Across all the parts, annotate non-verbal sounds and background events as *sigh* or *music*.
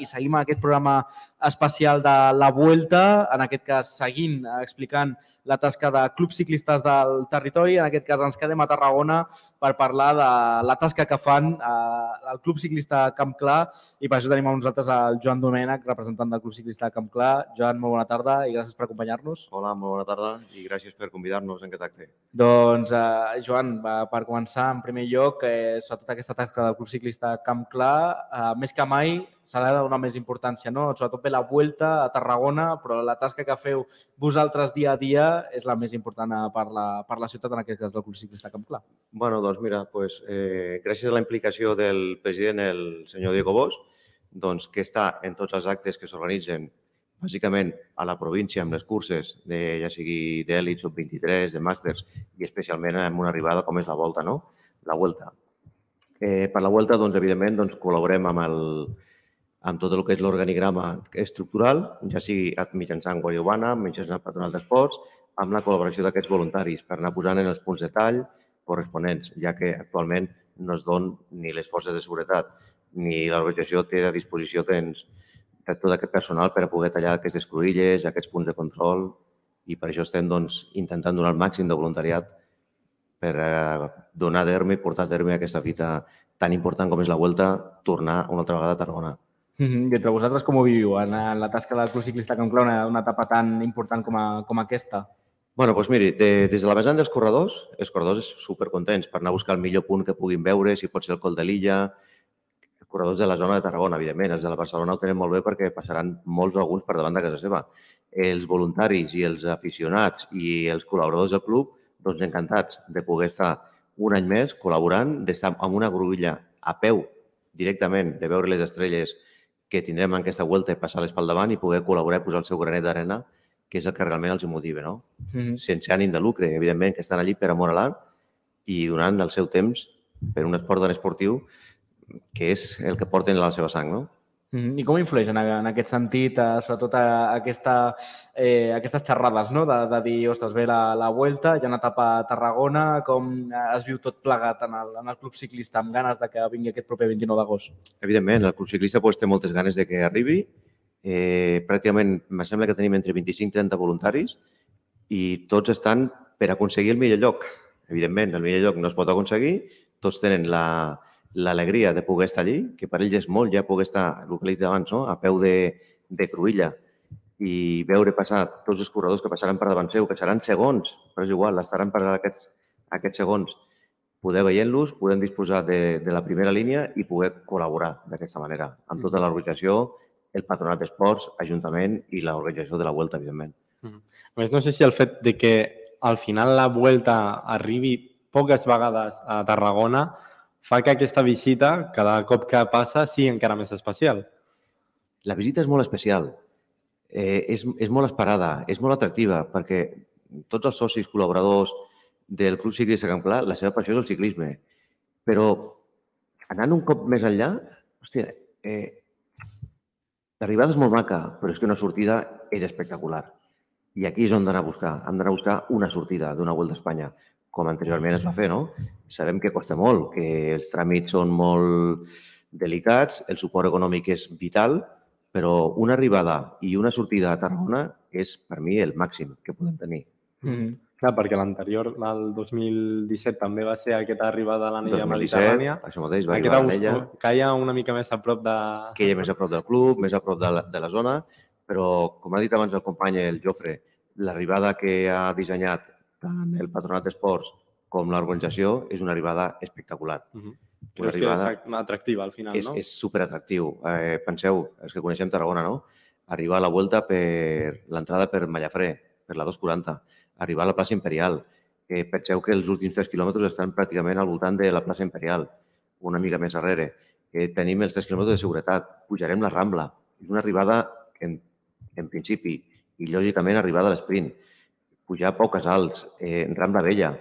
i seguim aquest programa especial de la Vuelta, en aquest cas seguint eh, explicant la tasca de clubs ciclistes del territori. En aquest cas ens quedem a Tarragona per parlar de la tasca que fan eh, el Club Ciclista Camp Clar i per això tenim amb nosaltres el Joan Domènech, representant del Club Ciclista Camp Clar. Joan, molt bona tarda i gràcies per acompanyar-nos. Hola, molt bona tarda i gràcies per convidar-nos en aquest acte. Doncs, eh, Joan, per començar, en primer lloc, eh, sobretot aquesta tasca del Club Ciclista Camp Clar, eh, més que mai se l'ha de donar més importància, no? Sobretot per la Vuelta a Tarragona, però la tasca que feu vosaltres dia a dia és la més important eh, per la, per la ciutat, en aquest cas del Club Ciclista Camp Clar. bueno, doncs mira, pues, eh, gràcies a la implicació del president, el senyor Diego Bosch, doncs, que està en tots els actes que s'organitzen bàsicament a la província amb les curses, de, ja sigui d'èlit, sub-23, de màsters i especialment amb una arribada com és la Volta, no? La Vuelta. Eh, per la Vuelta, doncs, evidentment, doncs, col·laborem amb el, amb tot el que és l'organigrama estructural, ja sigui mitjançant Guàrdia Urbana, mitjançant Patronal d'Esports, amb la col·laboració d'aquests voluntaris per anar posant en els punts de tall corresponents, ja que actualment no es don ni les forces de seguretat ni l'organització té a disposició tens de tot aquest personal per a poder tallar aquestes cruïlles, aquests punts de control i per això estem doncs, intentant donar el màxim de voluntariat per eh, donar a terme i portar a terme aquesta fita tan important com és la Vuelta, tornar una altra vegada a Tarragona. Mm -hmm. I entre vosaltres com ho viviu en, en la tasca del Club Ciclista Camp Clar, una, una etapa tan important com, a, com aquesta? bueno, doncs miri, de, des de la vessant dels corredors, els corredors supercontents per anar a buscar el millor punt que puguin veure, si pot ser el Col de l'Illa, els corredors de la zona de Tarragona, evidentment, els de la Barcelona ho tenen molt bé perquè passaran molts alguns per davant de casa seva. Els voluntaris i els aficionats i els col·laboradors del club, doncs encantats de poder estar un any més col·laborant, d'estar amb una gruilla a peu directament, de veure les estrelles que tindrem en aquesta volta i passar l'espal davant i poder col·laborar i posar el seu granet d'arena, que és el que realment els motiva, no? Mm -hmm. Sense ànim de lucre, evidentment, que estan allí per amor a l'art i donant el seu temps per un esport tan esportiu que és el que porten a la seva sang, no? I com influeix en, en aquest sentit, eh, sobretot a aquesta, eh, aquestes xerrades, no? de, de dir, ostres, ve la, la Vuelta, hi ha etapa a Tarragona, com es viu tot plegat en el, en el club ciclista, amb ganes de que vingui aquest proper 29 d'agost? Evidentment, el club ciclista pues, té moltes ganes de que arribi. Eh, pràcticament, me sembla que tenim entre 25 i 30 voluntaris i tots estan per aconseguir el millor lloc. Evidentment, el millor lloc no es pot aconseguir, tots tenen la, l'alegria de poder estar allí, que per ells és molt ja poder estar, el que he dit abans, no? a peu de, de cruïlla i veure passar tots els corredors que passaran per davant seu, que seran segons, però és igual, estaran per aquests, aquests segons, poder veient-los, podem disposar de, de la primera línia i poder col·laborar d'aquesta manera amb tota l'organització, el Patronat d'Esports, Ajuntament i l'organització de la Vuelta, evidentment. Mm. A més, no sé si el fet de que al final la Vuelta arribi poques vegades a Tarragona fa que aquesta visita, cada cop que passa, sigui encara més especial. La visita és molt especial, eh, és, és molt esperada, és molt atractiva, perquè tots els socis col·laboradors del Club Ciclista Camp Clar, la seva passió és el ciclisme. Però anant un cop més enllà, hòstia, eh, l'arribada és molt maca, però és que una sortida és espectacular. I aquí és on d'anar a buscar. Hem d'anar a buscar una sortida d'una Vuelta a Espanya com anteriorment es va fer, no? Sabem que costa molt, que els tràmits són molt delicats, el suport econòmic és vital, però una arribada i una sortida a Tarragona és, per mi, el màxim que podem tenir. Mm -hmm. Clar, perquè l'anterior, el 2017, també va ser aquesta arribada a l'anella mediterrània. Això mateix, va arribar a l'anella. Caia una mica més a prop de... Caia més a prop del club, més a prop de la, de la zona, però, com ha dit abans el company, el Jofre, l'arribada que ha dissenyat tant el Patronat d'Esports com l'organització és una arribada espectacular. Uh -huh. Una arribada... que és atractiva al final, és, no? És superatractiu. Eh, penseu, els que coneixem Tarragona, no? Arribar a la Vuelta per l'entrada per Mallafré, per la 240, arribar a la plaça Imperial. Eh, penseu que els últims 3 quilòmetres estan pràcticament al voltant de la plaça Imperial, una mica més darrere. Eh, tenim els 3 quilòmetres de seguretat, pujarem la Rambla. És una arribada en, en principi i, lògicament, arribada a l'esprint pujar poques alts, eh, Rambla Vella,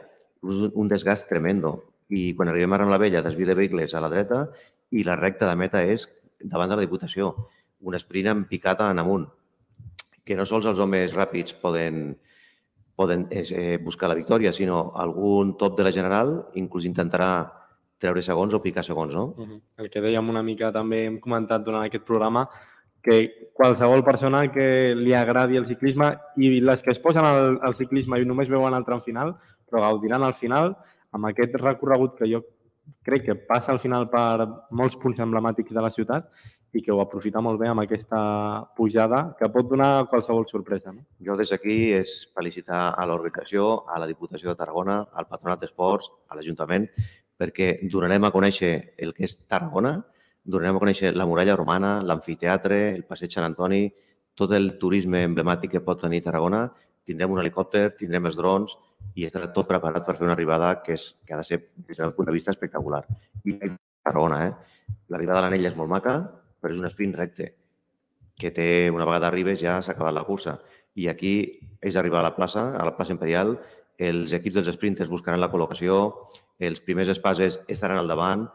un desgast tremendo. I quan arribem a Rambla Vella, desvia de vehicles a la dreta i la recta de meta és davant de la Diputació, un sprint amb picada en amunt, que no sols els homes ràpids poden, poden eh, buscar la victòria, sinó algun top de la General inclús intentarà treure segons o picar segons, no? Uh -huh. El que dèiem una mica també hem comentat durant aquest programa que qualsevol persona que li agradi el ciclisme i les que es posen al, al ciclisme i només veuen el tram final, però gaudiran al final amb aquest recorregut que jo crec que passa al final per molts punts emblemàtics de la ciutat i que ho aprofita molt bé amb aquesta pujada que pot donar qualsevol sorpresa. No? Jo des d'aquí és felicitar a l'organització, a la Diputació de Tarragona, al Patronat d'Esports, a l'Ajuntament, perquè donarem a conèixer el que és Tarragona, donarem a conèixer la muralla romana, l'amfiteatre, el passeig Sant Antoni, tot el turisme emblemàtic que pot tenir Tarragona. Tindrem un helicòpter, tindrem els drons i estarà tot preparat per fer una arribada que, és, que ha de ser, des del punt de vista, espectacular. I Tarragona, eh? L'arribada a l'anell és molt maca, però és un sprint recte que té, una vegada arribes ja s'ha acabat la cursa. I aquí és arribar a la plaça, a la plaça Imperial, els equips dels sprinters buscaran la col·locació, els primers espases estaran al davant,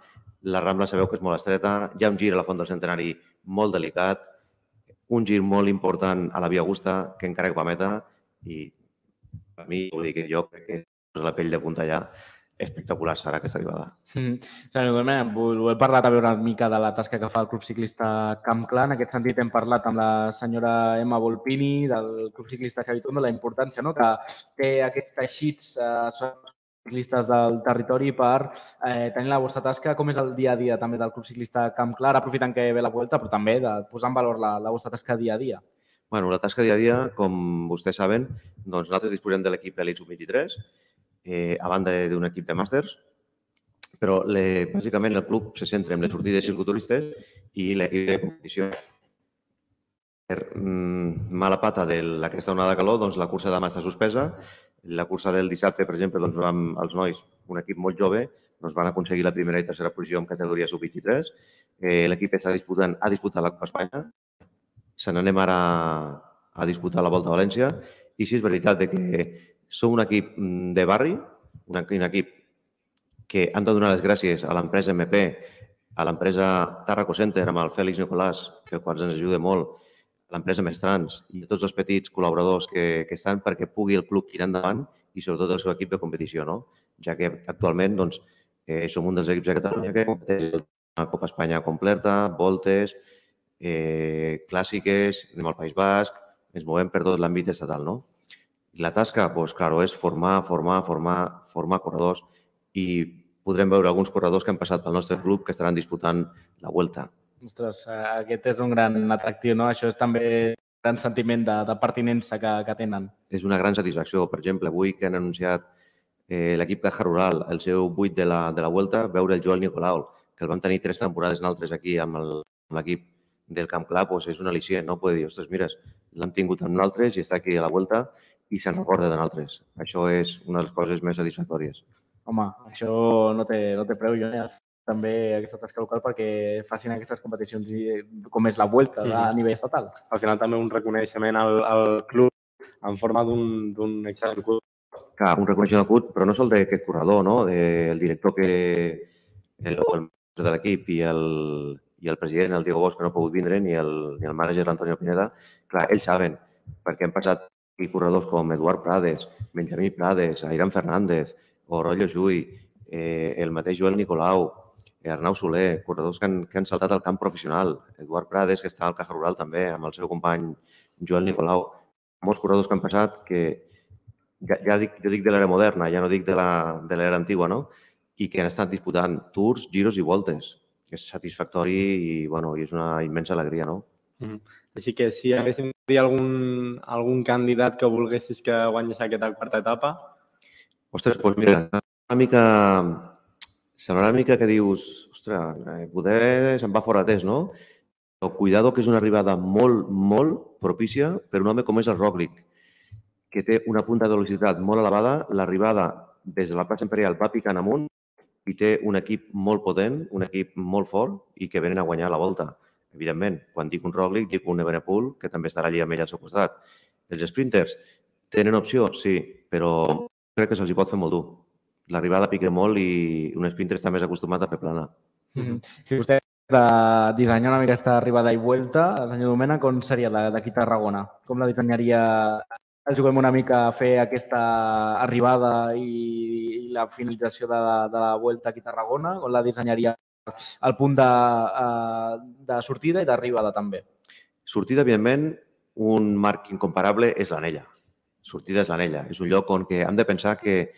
la Rambla sabeu que és molt estreta, hi ha un gir a la Font del Centenari molt delicat, un gir molt important a la Via Augusta, que encara que va meta, i a mi, vull dir que jo crec que és la pell de punta allà, espectacular serà aquesta arribada. Mm. Senyor Dolmen, he parlat veure una mica de la tasca que fa el Club Ciclista Camp Clar. En aquest sentit hem parlat amb la senyora Emma Volpini del Club Ciclista Xavi Tondo, la importància no? que té aquests teixits eh, ciclistes del territori per eh, tenir la vostra tasca. Com és el dia a dia també del Club Ciclista Camp Clar, aprofitant que ve la volta, però també de posar en valor la, la vostra tasca dia a dia? Bueno, la tasca dia a dia, com vostès saben, doncs nosaltres disposem de l'equip Elite 23 eh, a banda d'un equip de màsters, però le, bàsicament el club se centra en les sortides circuituristes i l'equip de competició. Per mm, mala pata d'aquesta onada de calor, doncs la cursa demà està suspesa. La cursa del dissabte, per exemple, doncs vam, els nois, un equip molt jove, doncs van aconseguir la primera i tercera posició en categoria sub-23. Eh, L'equip està disputant, ha disputat la Copa Espanya. Se n'anem ara a disputar la Volta a València. I sí, és veritat que som un equip mm, de barri, un equip que han de donar les gràcies a l'empresa MP, a l'empresa Tarraco Center, amb el Fèlix Nicolàs, que quals ens ajuda molt, a l'empresa Mestrans i a tots els petits col·laboradors que, que estan perquè pugui el club tirar endavant i sobretot el seu equip de competició, no? ja que actualment doncs, eh, som un dels equips de Catalunya que competeix la Copa Espanya completa, voltes, eh, clàssiques, anem al País Basc, ens movem per tot l'àmbit estatal. No? la tasca, pues, claro, és formar, formar, formar, formar corredors i podrem veure alguns corredors que han passat pel nostre club que estaran disputant la Vuelta. Ostres, eh, aquest és un gran atractiu, no? Això és també un gran sentiment de, de pertinença que, que tenen. És una gran satisfacció. Per exemple, avui que han anunciat eh, l'equip Caja Rural, el seu buit de la, de la Vuelta, veure el Joel Nicolau, que el van tenir tres temporades altres aquí amb l'equip del Camp Clar, doncs és un al·licient, no? Poder dir, ostres, mira, l'hem tingut amb nosaltres i està aquí a la Vuelta i se'n recorda de nosaltres. Això és una de les coses més satisfactòries. Home, això no té, no té preu, jo també aquesta tasca local perquè facin aquestes competicions com és la Vuelta mm a nivell estatal. Al final també un reconeixement al, al club en forma d'un exercici. Clar, un reconeixement al club, però no sol d'aquest corredor, no? De, el director que el, el de l'equip i el, i el president, el Diego Bosch, que no ha pogut vindre, ni el, ni el mànager, l'Antonio Pineda, clar, ells saben, perquè han passat i corredors com Eduard Prades, Benjamí Prades, Airam Fernández, o Rollo Jui, eh, el mateix Joel Nicolau, eh, Arnau Soler, corredors que han, que han saltat al camp professional, Eduard Prades, que està al Caja Rural també, amb el seu company Joel Nicolau. Molts corredors que han passat que ja, ja dic, jo dic de l'era moderna, ja no dic de l'era antigua, no? I que han estat disputant tours, giros i voltes. És satisfactori i, bueno, i és una immensa alegria, no? Mm -hmm. Així que si haguéssim de dir algun, algun candidat que volguessis que guanyés aquesta quarta etapa? Ostres, doncs mira, una mica... Sembla una mica que dius, ostres, eh, poder se'n va fora test, no? Però cuidado que és una arribada molt, molt propícia per un home com és el Roglic, que té una punta de velocitat molt elevada. L'arribada des de la plaça Imperial va picant amunt i té un equip molt potent, un equip molt fort i que venen a guanyar la volta evidentment, quan dic un Roglic, dic un Evenepoel, que també estarà allà amb ell al seu costat. Els sprinters tenen opció? Sí, però crec que se'ls pot fer molt dur. L'arribada pica molt i un sprinter està més acostumat a fer plana. Mm -hmm. Si vostè de dissenyar una mica aquesta arribada i vuelta, senyor Domena, com seria d'aquí a Tarragona? Com la dissenyaria juguem una mica a fer aquesta arribada i, i la finalització de, de la Vuelta aquí a Tarragona, on la dissenyaria el punt de, eh, de sortida i d'arribada també. Sortida, evidentment, un marc incomparable és l'Anella. Sortida és l'Anella. És un lloc on que hem de pensar que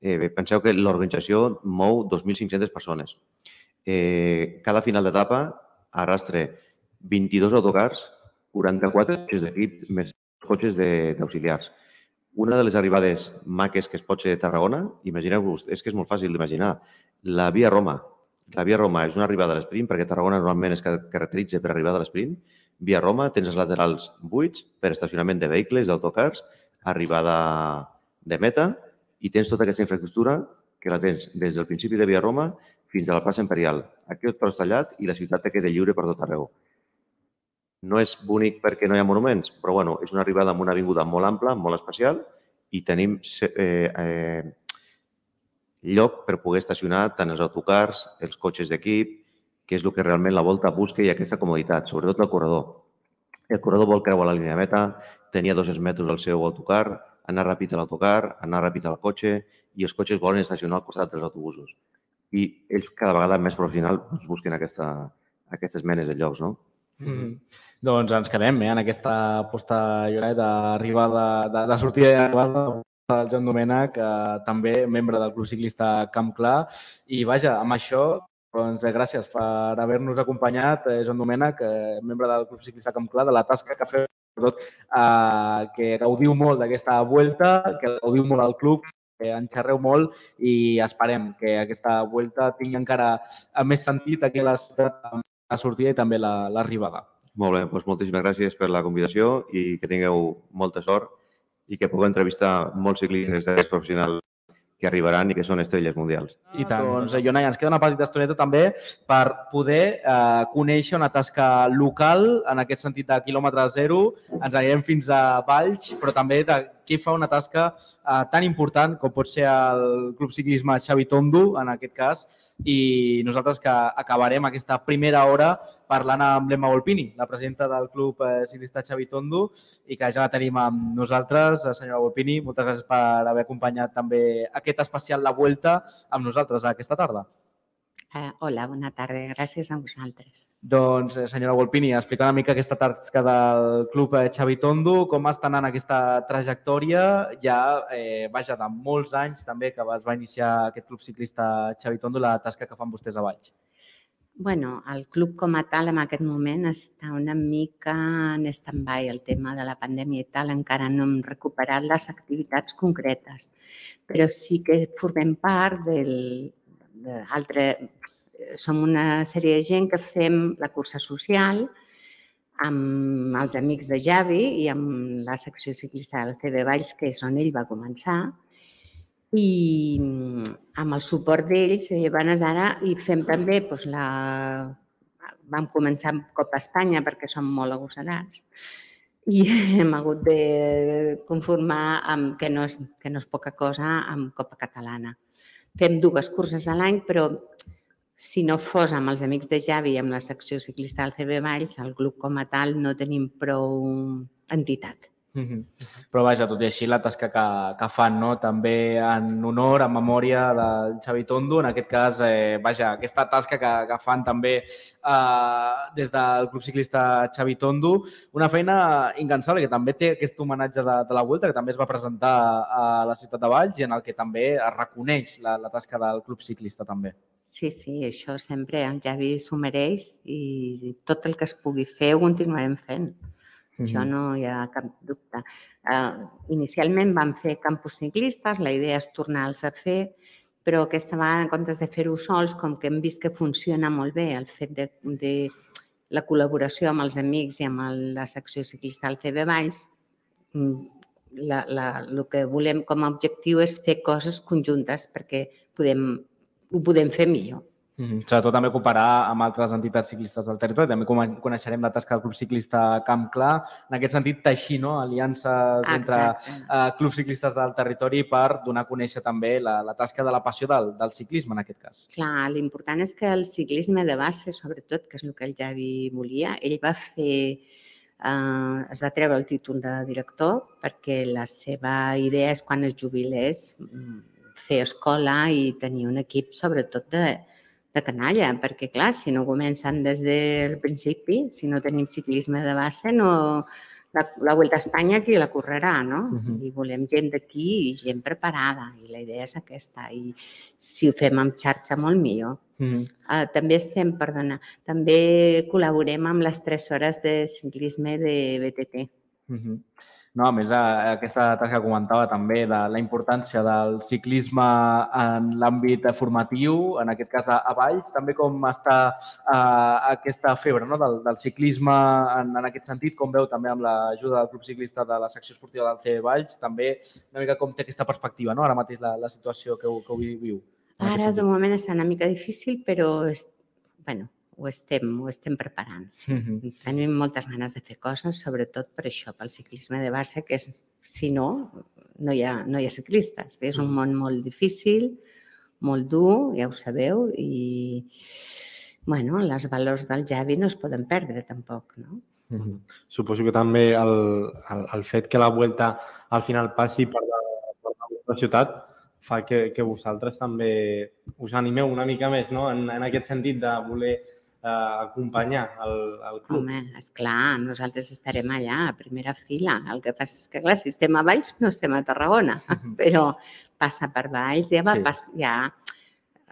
eh, penseu que l'organització mou 2.500 persones. Eh, cada final d'etapa arrastre 22 autocars, 44 cotxes d'equip, més cotxes d'auxiliars. Una de les arribades maques que es pot ser de Tarragona, imagineu-vos, és que és molt fàcil d'imaginar, la Via Roma. La Via Roma és una arribada a l'esprint, perquè Tarragona normalment es caracteritza per arribada a l'esprint. Via Roma, tens els laterals buits per estacionament de vehicles, d'autocars, arribada de meta, i tens tota aquesta infraestructura que la tens des del principi de Via Roma fins a la plaça Imperial. Aquí és tot tallat i la ciutat te queda lliure per tot arreu. No és bonic perquè no hi ha monuments, però bueno, és una arribada amb una avinguda molt ampla, molt especial, i tenim eh, eh, lloc per poder estacionar tant els autocars, els cotxes d'equip, que és el que realment la volta busca i aquesta comoditat, sobretot el corredor. El corredor vol creuar la línia de meta, tenia 200 metres al seu autocar, anar ràpid a l'autocar, anar ràpid al cotxe i els cotxes volen estacionar al costat dels autobusos. I ells cada vegada més professional doncs, busquen aquesta, aquestes menes de llocs, no? Mm -hmm. Doncs ens quedem eh, en aquesta posta d'arribada, de, de sortida i d'arribada del Joan Domènech, eh, també membre del Club Ciclista Camp Clar. I vaja, amb això, doncs eh, gràcies per haver-nos acompanyat, eh, Joan Domènech, eh, membre del Club Ciclista Camp Clar, de la tasca que feu, sobretot, eh, que gaudiu molt d'aquesta vuelta, que gaudiu molt al club, que en xerreu molt i esperem que aquesta vuelta tingui encara més sentit aquí a la sortida i també l'arribada. La, Molt bé, doncs moltíssimes gràcies per la convidació i que tingueu molta sort i que pugueu entrevistar molts ciclistes professionals que arribaran i que són estrelles mundials. I tant. Doncs, Jonai, ens queda una petita estoneta també per poder eh, conèixer una tasca local, en aquest sentit de quilòmetre zero. Ens anirem fins a Valls, però també de qui fa una tasca eh, tan important com pot ser el Club Ciclisme Xavi Tondo, en aquest cas, i nosaltres que acabarem aquesta primera hora parlant amb l'Emma Volpini, la presidenta del Club eh, Ciclista Xavi Tondo, i que ja la tenim amb nosaltres. Eh, senyora Volpini, moltes gràcies per haver acompanyat també aquest especial La Vuelta amb nosaltres aquesta tarda. Uh, hola, bona tarda. Gràcies a vosaltres. Doncs, eh, senyora Volpini, explica una mica aquesta tasca del Club eh, Xavi Tondo, com està anant aquesta trajectòria, ja, eh, vaja, de molts anys també que es va iniciar aquest club ciclista Xavi Tondo, la tasca que fan vostès a Valls. Bueno, el club com a tal en aquest moment està una mica en stand-by el tema de la pandèmia i tal, encara no hem recuperat les activitats concretes, però sí que formem part del, altre, som una sèrie de gent que fem la cursa social amb els amics de Javi i amb la secció ciclista del CB Valls, que és on ell va començar, i mm, amb el suport d'ells eh, van ara i fem també doncs, la... vam començar amb Copa Espanya perquè som molt agosarats i *laughs* hem hagut de conformar amb, que, no és, que no és poca cosa amb Copa Catalana. Fem dues curses a l'any, però si no fos amb els amics de Javi i amb la secció ciclista del CB Valls, el club com a tal no tenim prou entitat. Però vaja, tot i així, la tasca que, que fan, no? també en honor, en memòria del Xavi Tondo, en aquest cas, eh, vaja, aquesta tasca que, que fan també eh, des del Club Ciclista Xavi Tondo, una feina incansable que també té aquest homenatge de, de la Vuelta, que també es va presentar a la ciutat de Valls i en el que també es reconeix la, la tasca del Club Ciclista també. Sí, sí, això sempre el Javi s'ho mereix i tot el que es pugui fer ho continuarem fent. Això no hi ha cap dubte. Uh, inicialment vam fer campus ciclistes, la idea és tornar-los a fer, però aquesta vegada, en comptes de fer-ho sols, com que hem vist que funciona molt bé el fet de, de la col·laboració amb els amics i amb el, la secció ciclista del CB Valls, mm, la, la, el que volem com a objectiu és fer coses conjuntes perquè podem, ho podem fer millor. Mm -hmm. Sobretot també comparar amb altres entitats ciclistes del territori. També coneixerem la tasca del Club Ciclista Camp Clar. En aquest sentit, teixir no? aliances Exacte. entre uh, clubs ciclistes del territori per donar a conèixer també la, la tasca de la passió del, del ciclisme, en aquest cas. Clar, l'important és que el ciclisme de base, sobretot, que és el que el Javi volia, ell va fer eh, es va treure el títol de director perquè la seva idea és quan es jubilés mm, fer escola i tenir un equip sobretot de, de canalla, perquè clar, si no comencen des del principi, si no tenim ciclisme de base, no, la, la Vuelta a Espanya qui la correrà, no? Uh -huh. I volem gent d'aquí i gent preparada i la idea és aquesta i si ho fem amb xarxa molt millor. Uh -huh. uh, també estem, perdona, també col·laborem amb les 3 hores de ciclisme de BTT. Uh -huh. No, a més, aquesta tasca que comentava també de la importància del ciclisme en l'àmbit formatiu, en aquest cas a, Valls, també com està uh, aquesta febre no? del, del ciclisme en, en aquest sentit, com veu també amb l'ajuda del Club Ciclista de la secció esportiva del CE Valls, també una mica com té aquesta perspectiva, no? ara mateix la, la situació que, que ho viu. Ara, de moment, està una mica difícil, però bueno, ho estem, ho estem preparant. Sí. Mm -hmm. Tenim moltes ganes de fer coses, sobretot per això, pel ciclisme de base, que és, si no, no hi ha, no hi ha ciclistes. És un món molt difícil, molt dur, ja ho sabeu, i bueno, les valors del Javi no es poden perdre tampoc, no? Mm -hmm. Suposo que també el, el, el fet que la Vuelta al final passi per la, per la ciutat fa que, que vosaltres també us animeu una mica més no? en, en aquest sentit de voler eh, acompanyar el, el club. Home, esclar, nosaltres estarem allà, a primera fila. El que passa és que, clar, si estem a Valls, no estem a Tarragona, *laughs* però passa per Valls, ja va, pas, ja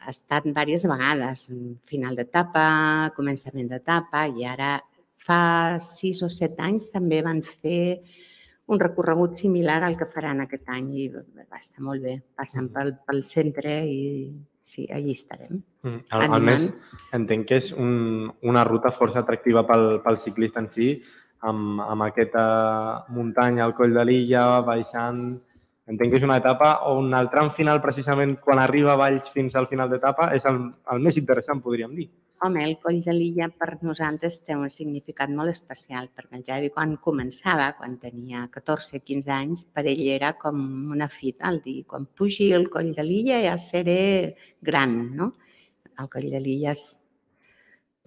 ha estat diverses vegades, final d'etapa, començament d'etapa, i ara fa sis o set anys també van fer un recorregut similar al que faran aquest any i va estar molt bé, passant pel, pel centre i sí, allí estarem. Mm. A, a més, entenc que és un, una ruta força atractiva pel, pel ciclista en si, amb, amb aquesta muntanya al coll de l'illa, baixant... Entenc que és una etapa on el tram final, precisament quan arriba a Valls fins al final d'etapa, és el, el més interessant, podríem dir. Home, el coll de l'illa per nosaltres té un significat molt especial, perquè el Javi quan començava, quan tenia 14-15 anys, per ell era com una fita, el dir, quan pugi el coll de l'illa ja seré gran, no? El coll de l'illa és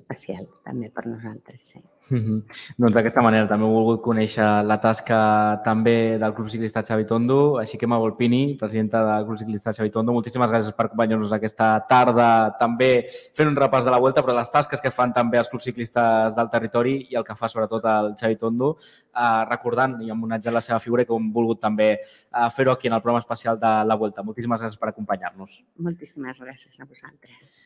especial també per nosaltres, sí. Mm -hmm. Doncs d'aquesta manera també he volgut conèixer la tasca també del Club Ciclista Xavi Tondo, així que Volpini, presidenta del Club Ciclista Xavi Tondo, moltíssimes gràcies per acompanyar-nos aquesta tarda també fent un repàs de la Vuelta, però les tasques que fan també els clubs ciclistes del territori i el que fa sobretot el Xavi Tondo, eh, recordant i en homenatge a la seva figura que hem volgut també eh, fer-ho aquí en el programa especial de la Vuelta. Moltíssimes gràcies per acompanyar-nos. Moltíssimes gràcies a vosaltres.